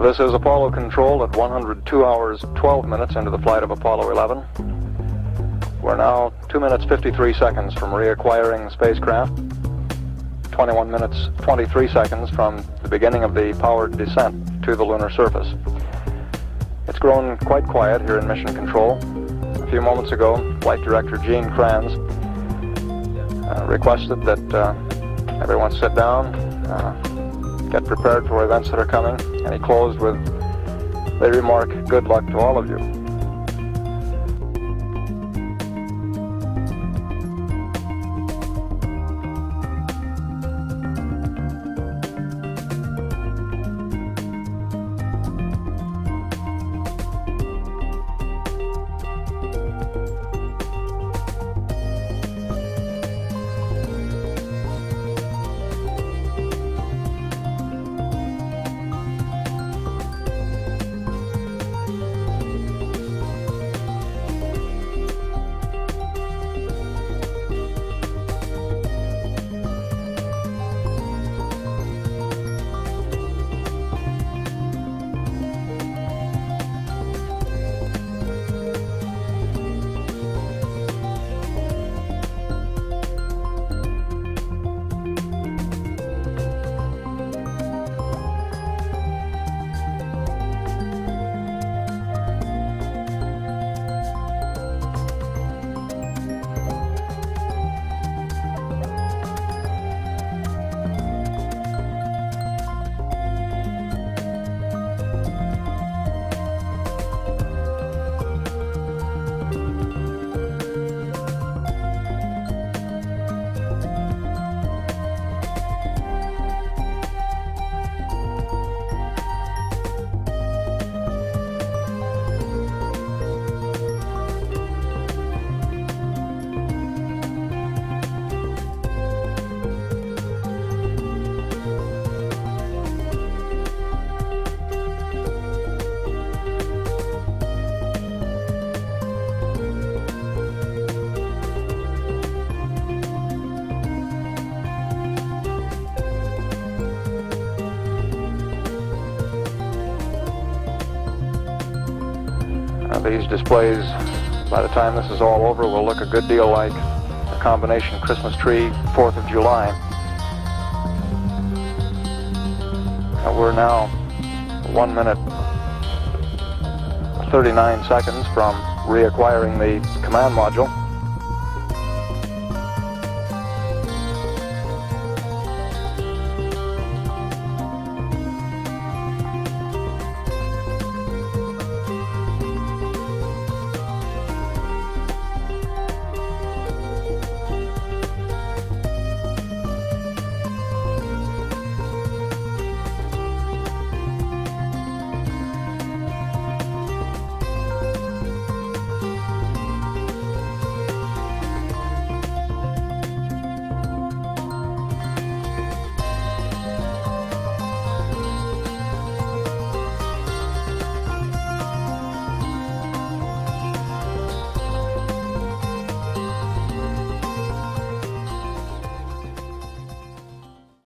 This is Apollo Control at 102 hours 12 minutes into the flight of Apollo 11. We're now 2 minutes 53 seconds from reacquiring the spacecraft, 21 minutes 23 seconds from the beginning of the powered descent to the lunar surface. It's grown quite quiet here in Mission Control. A few moments ago, Flight Director Gene Kranz uh, requested that uh, everyone sit down, uh, get prepared for events that are coming. And he closed with the remark, good luck to all of you. Uh, these displays, by the time this is all over, will look a good deal like a combination Christmas tree 4th of July. And we're now 1 minute 39 seconds from reacquiring the command module.